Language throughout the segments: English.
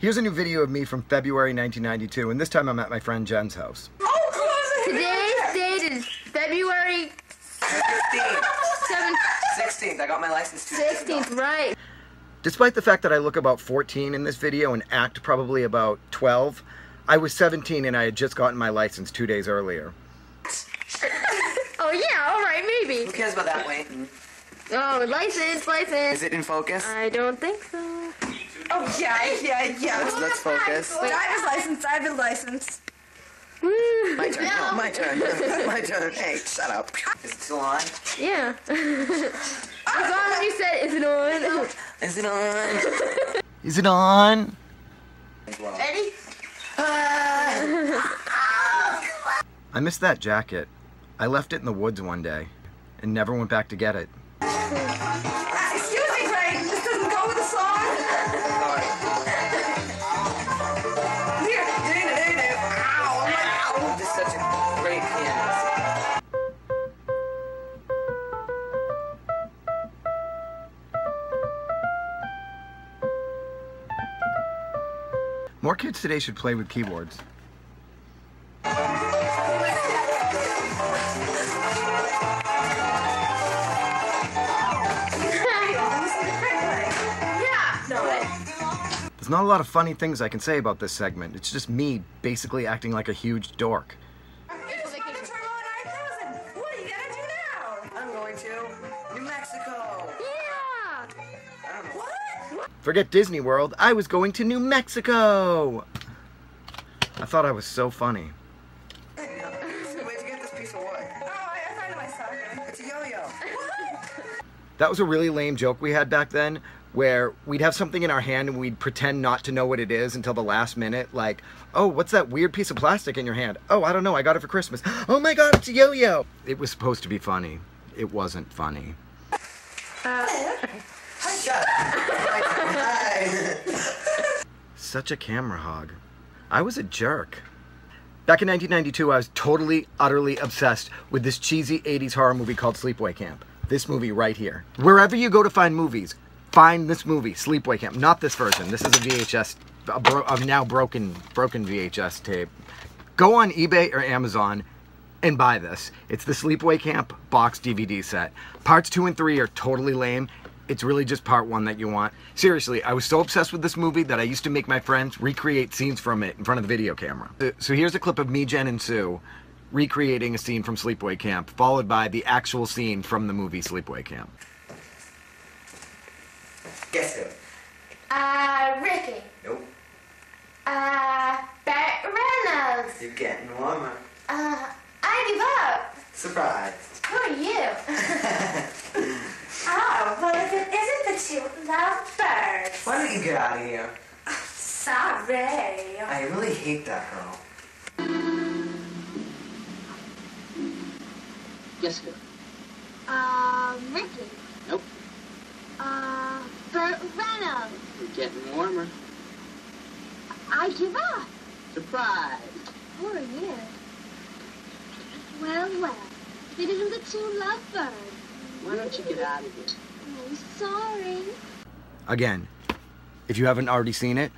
Here's a new video of me from February 1992, and this time I'm at my friend Jen's house. Oh, Today's date is February 15th. 16th. I got my license two 16th, right. Despite the fact that I look about 14 in this video and act probably about 12, I was 17 and I had just gotten my license two days earlier. Oh yeah, all right, maybe. Who cares about that, Wayne? Oh, license, license. Is it in focus? I don't think so. Oh, yeah, yeah, yeah. Let's, let's oh, focus. Driver's license, driver's license. My turn. No, my turn. my turn. Hey, shut up. Is it still on? Yeah. as long as you said, is it on? Is it on? Is it on? Ready? I missed that jacket. I left it in the woods one day and never went back to get it. Kids today should play with keyboards. Yeah. No way. There's not a lot of funny things I can say about this segment. It's just me basically acting like a huge dork. Forget Disney World, I was going to New Mexico! I thought I was so funny. That was a really lame joke we had back then where we'd have something in our hand and we'd pretend not to know what it is until the last minute. Like, oh, what's that weird piece of plastic in your hand? Oh, I don't know, I got it for Christmas. Oh my god, it's a yo yo! It was supposed to be funny. It wasn't funny. Uh, Shut Such a camera hog. I was a jerk. Back in 1992, I was totally, utterly obsessed with this cheesy 80s horror movie called Sleepaway Camp. This movie right here. Wherever you go to find movies, find this movie, Sleepaway Camp. Not this version. This is a VHS, a, a now broken, broken VHS tape. Go on eBay or Amazon and buy this. It's the Sleepaway Camp box DVD set. Parts two and three are totally lame. It's really just part one that you want. Seriously, I was so obsessed with this movie that I used to make my friends recreate scenes from it in front of the video camera. Uh, So here's a clip of me, Jen, and Sue recreating a scene from Sleepaway Camp, followed by the actual scene from the movie Sleepaway Camp. Guess who? Uh, Ricky. Nope. Uh, Burt Reynolds. You're getting warmer. Uh, I give up. Surprise. Who are you? Well, if it isn't the two lovebirds. Why don't you get out of here? Sorry. I really hate that girl. Yes, sir. Uh, Ricky. Nope. Uh, Burt Reynolds. You're getting warmer. I give up. Surprise. Who are you? Well, well. If it isn't the two lovebirds. Why don't you get out of here? Oh, sorry. Again, if you haven't already seen it,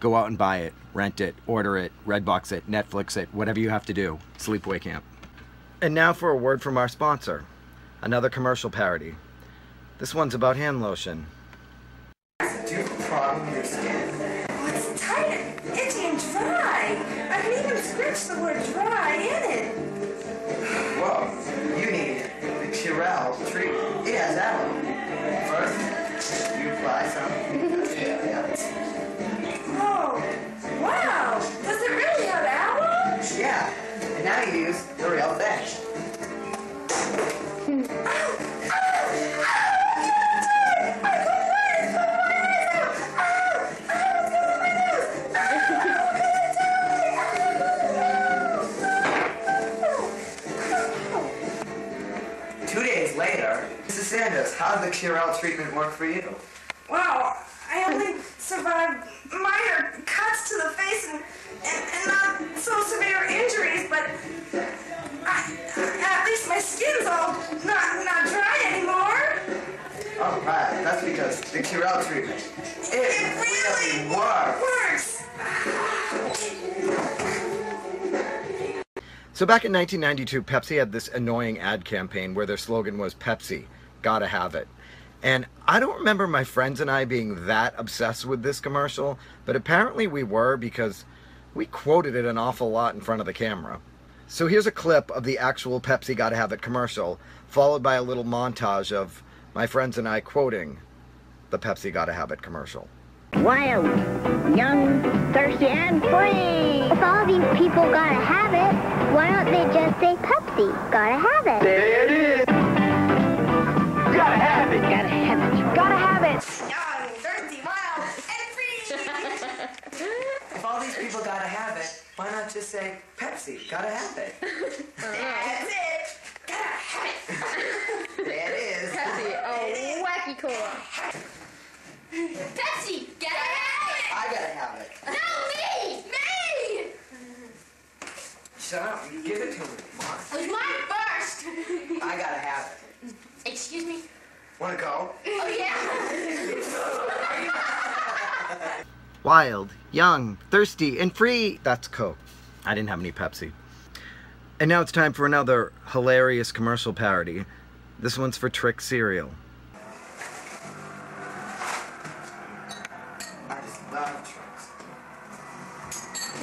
go out and buy it, rent it, order it, Redbox it, Netflix it, whatever you have to do. Sleepaway Camp. And now for a word from our sponsor. Another commercial parody. This one's about hand lotion. Do you have a problem with your skin? Oh, it's tight and itchy and dry. I can even scratch the word dry understand us. How does the Curel treatment work for you? Well, I only survived minor cuts to the face and, and, and not so severe injuries, but I, at least my skin's all not, not dry anymore. All right. That's because the Curel treatment. It, it really, really works. works. So back in 1992, Pepsi had this annoying ad campaign where their slogan was Pepsi gotta have it. And I don't remember my friends and I being that obsessed with this commercial, but apparently we were because we quoted it an awful lot in front of the camera. So here's a clip of the actual Pepsi Gotta Have It commercial, followed by a little montage of my friends and I quoting the Pepsi Gotta Have It commercial. Wild, young, thirsty, and free. If all these people gotta have it, why don't they just say Pepsi? Gotta have it. There it is. Gotta have it. Gotta have it. Gotta have it. Young, thirsty, wild, and free. If all these people gotta have it, why not just say Pepsi? Gotta have it. That's it. Gotta have it. There it is. Pepsi, oh, wacky cola. Pepsi, gotta have it. I gotta have it. it. No, me, me. Shut up. Give it to me. Come on. It was mine first. I gotta have it. Excuse me. Wanna go? Oh yeah. Wild, young, thirsty, and free. That's Coke. I didn't have any Pepsi. And now it's time for another hilarious commercial parody. This one's for Trick Cereal. I just love Trix.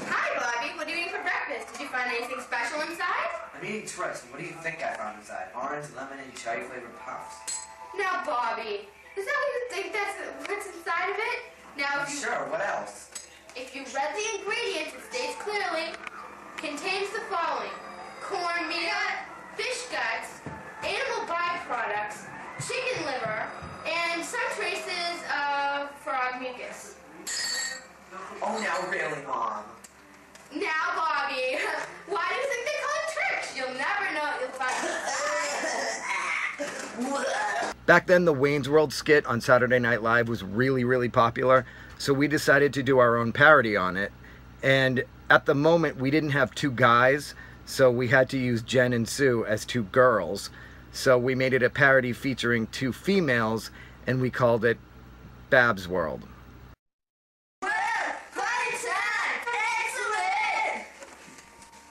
Hi, Bobby. What are you eating for breakfast? Did you find anything special inside? I'm eating Twix, and what do you think I found inside? Orange, lemon, and cherry flavored puffs. Now, Bobby, is that what you think that's what's inside of it? Now, if you, Sure, what else? if you read the ingredients, it states clearly, contains the following. Cornmeal, fish guts, animal byproducts, chicken liver, and some traces of frog mucus. Oh, now really, Mom. Now, Bobby, why do you think they call it tricks? You'll never know what you'll find. Back then, the Wayne's World skit on Saturday Night Live was really, really popular, so we decided to do our own parody on it. And at the moment, we didn't have two guys, so we had to use Jen and Sue as two girls. So we made it a parody featuring two females, and we called it Bab's World. Party time! Excellent!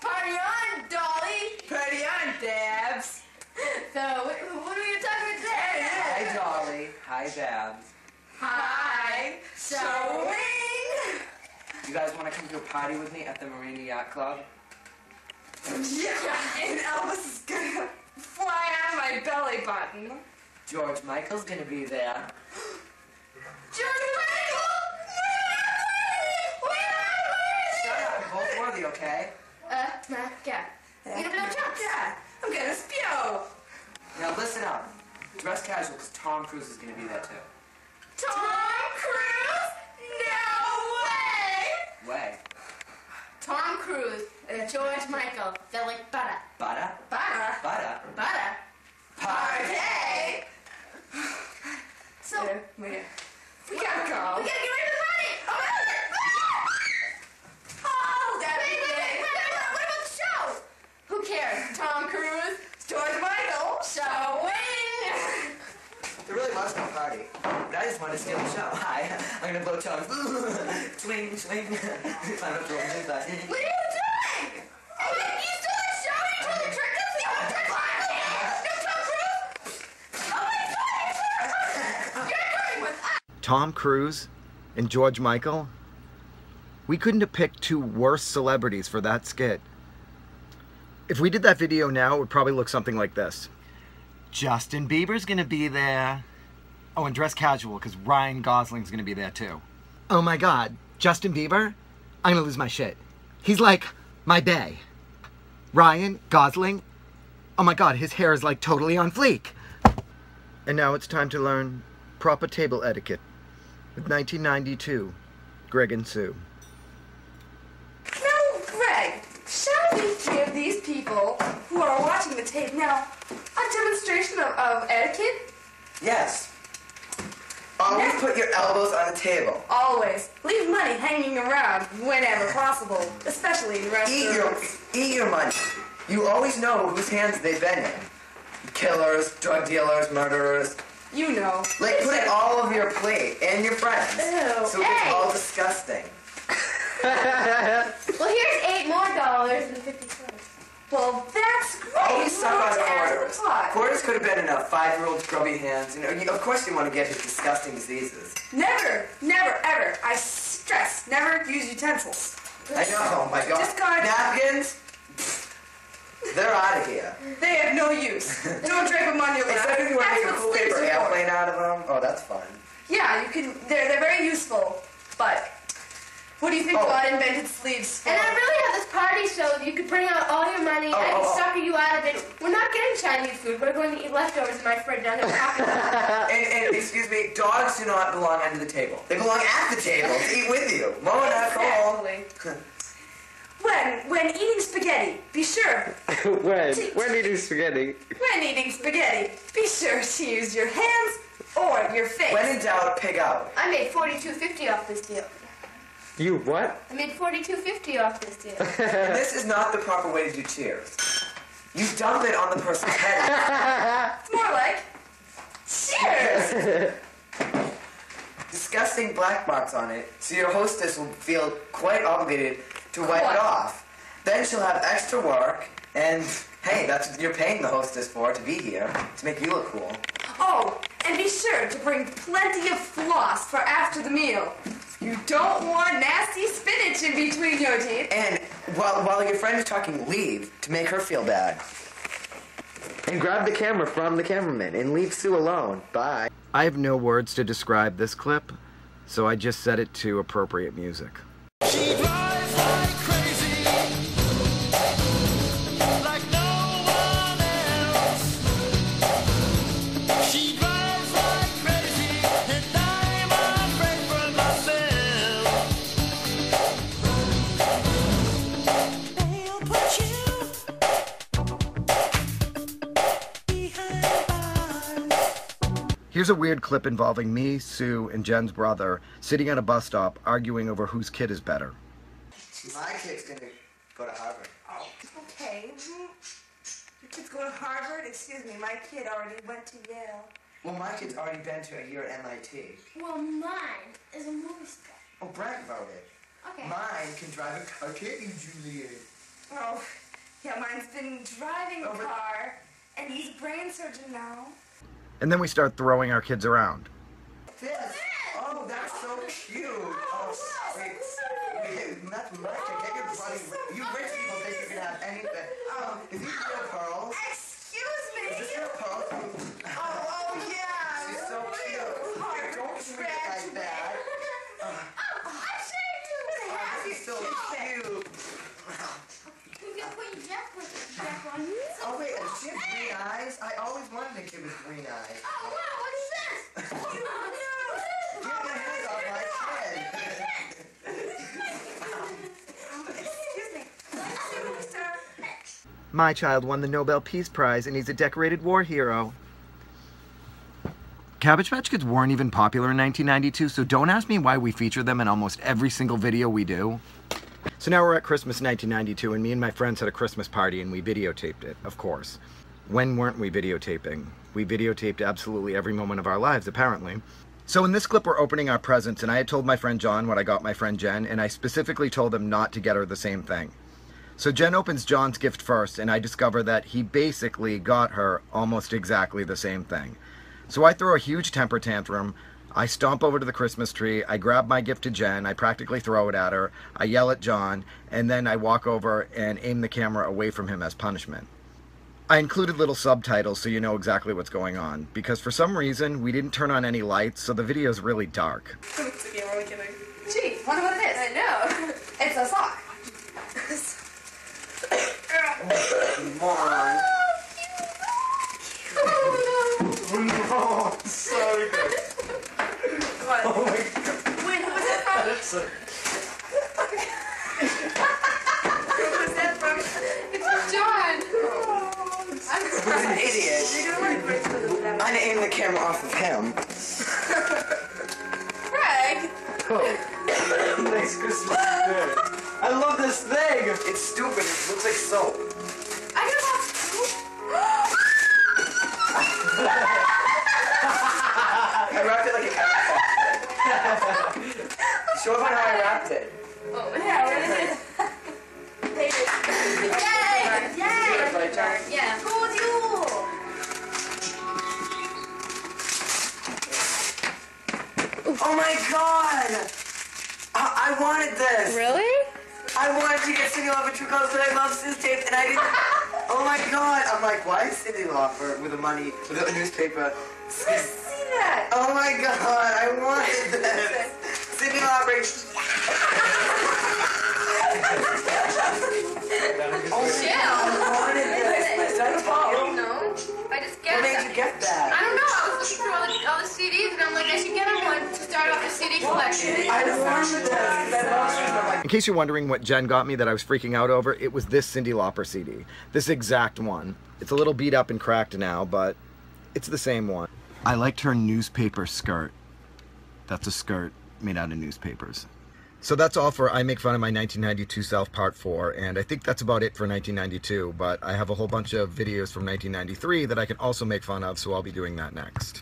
Party on, Dolly! Party on, Dabs. So, what, what are we gonna talk about today? Hi, Hi. Hi! You guys want to come to a party with me at the Marina Yacht Club? Yeah, and Elvis is gonna fly on my belly button. George Michael's gonna be there. George Michael! Shut up, both worthy, okay? Uh, yeah. You don't know chunks. Yeah, I'm gonna spew. Now listen up. Dress casual, because Tom Cruise is gonna be there too. Tom Cruise? No way! Way. Tom Cruise and George Michael, they're like butter. Butter, Butter? butter, Butter? party. So, Yeah. We gotta we go. gotta get ready for the party! Oh, Oh, wait, that wait, wait, wait, wait, what about the show? Who cares? Tom Cruise, George Michael. showing! There really was no party. But I just wanted to steal the show. Hi, I'm gonna blow tongues. swing, swing. Climb up the rope and What are you doing? Oh, wait, you still the show? You totally tricked us? You want to trick us? No Tom Cruise? Oh my God! You're coming with us! Tom Cruise and George Michael? We couldn't have picked two worse celebrities for that skit. If we did that video now, it would probably look something like this. Justin Bieber's gonna be there. Oh, and dress casual, because Ryan Gosling's gonna be there too. Oh my god, Justin Bieber? I'm gonna lose my shit. He's like my bae. Ryan Gosling? Oh my god, his hair is like totally on fleek. And now it's time to learn proper table etiquette with 1992, Greg and Sue. Now, Greg, shall we give these people who are watching the tape now a demonstration of, of etiquette? Yes. Always put your elbows on the table. Always. Leave money hanging around whenever possible, especially in restaurants. Eat your, restaurants. eat your money. You always know whose hands they've been in. Killers, drug dealers, murderers. You know. Like, put it all over your plate and your friends. Ew. So Hey. it's all disgusting. Well, here's eight more dollars and fifty cents. Well, that's great. Always suck on Won't add to the quarters. could have been enough. Five-year-old grubby hands. You know, you, of course you want to get his disgusting diseases. Never, never, ever. I stress, never use utensils. I know. Oh my God. Discard. Napkins. They're out of here. They have no use. Don't drape them on your lap. Except if you want to make a cool paper airplane out of them. Oh, that's fun. Yeah, you can. They're they're very useful, but what do you think Oh. God invented sleeves for? And I really have this party so you could bring out all your money. Oh, I can oh, oh. sucker you out of it. We're not getting Chinese food. We're going to eat leftovers in my fridge down in the pocket. And, and excuse me, dogs do not belong under the table. They belong at the table to eat with you. Mo and I call. Exactly. When when eating spaghetti, be sure. when? When eating spaghetti? When eating spaghetti, be sure to use your hands or your face. When in doubt, pig out. I made forty-two fifty off this deal. You what? I made forty-two fifty off this deal. And this is not the proper way to do cheers. You dump it on the person's head. It's more like cheers. Disgusting black marks on it, so your hostess will feel quite obligated to wipe Quite. it off. Then she'll have extra work, and hey, that's what you're paying the hostess for to be here to make you look cool. Oh, and be sure to bring plenty of floss for after the meal. You don't want nasty spinach in between your teeth. And while while your friend is talking, leave to make her feel bad. And grab the camera from the cameraman and leave Sue alone. Bye. I have no words to describe this clip, so I just set it to appropriate music. Here's a weird clip involving me, Sue, and Jen's brother sitting at a bus stop arguing over whose kid is better. My kid's gonna go to Harvard. Oh, okay. Mhm. Your kid's going to Harvard? Excuse me, my kid already went to Yale. Well, my kid's already been to a year at MIT. well, mine is a movie star. Oh, brag about it. Okay. Mine can drive a car, can't you, Juliet? Oh, yeah, mine's been driving a Oh, but- car, and he's a brain surgeon now. And then we start throwing our kids around. This. Oh, that's so cute. Oh, much. I get your buddy. You rich people think you can have anything. Oh, is he real pearls? Excuse Is this me. real pearls? Oh, oh yeah. She's so cute. Hard Don't to treat it like that. I saved you. Oh, this is so cute. You can put your Jeff Jeff on. Oh, wait, and she has green eyes? I always wanted with green eyes. Oh wow, what is this? Oh, Get your hands off my kid. Excuse me. Excuse me. My child won the Nobel Peace Prize and he's a decorated war hero. Cabbage Patch Kids weren't even popular in 1992, so don't ask me why we feature them in almost every single video we do. So now we're at Christmas 1992, and me and my friends had a Christmas party and we videotaped it, of course. When weren't we videotaping? We videotaped absolutely every moment of our lives, apparently. So in this clip, we're opening our presents, and I had told my friend Jon what I got my friend Jen, and I specifically told them not to get her the same thing. So Jen opens Jon's gift first, and I discover that he basically got her almost exactly the same thing. So I throw a huge temper tantrum. I stomp over to the Christmas tree. I grab my gift to Jen. I practically throw it at her. I yell at Jon, and then I walk over and aim the camera away from him as punishment. I included little subtitles so you know exactly what's going on, because for some reason we didn't turn on any lights, so the video is really dark. Okay, we're only kidding. Gee, wonder what it is. I know. It's a sock. Moron. Oh, so good. What? Oh my god. Wait, who was that from? That's a- Who was that from? It's Jon. I'm Who's an surprised. idiot? You're gonna want to break through this I'm gonna aim the camera off of him. Greg! Thanks, Christmas. I love this thing. It's stupid. It looks like soap. I can have I wrapped it like a cat. Show everyone how I wrapped it. Oh my god! I, I wanted this. Really? I wanted to get Cyndi Lauper True Colors, but I love Sue's tape, and I didn't. oh my god! I'm like, why is Cyndi Lauper with the money with a newspaper? See that? Oh my god! I wanted this. Cyndi Lauper. Oh, Chill. I wanted this. That's all. No. I just What get made you get I that? don't know. I was looking through all the, all the CDs and I'm like, I should get him one to start off the CD collection. I wanted this. I love Sue's. I'm like, In case you're wondering what Jen got me that I was freaking out over, it was this Cyndi Lauper CD. This exact one. It's a little beat up and cracked now, but it's the same one. I liked her newspaper skirt. That's a skirt made out of newspapers. So that's all for I Make Fun of My 1992 Self Part 4, and I think that's about it for 1992, but I have a whole bunch of videos from 1993 that I can also make fun of, so I'll be doing that next.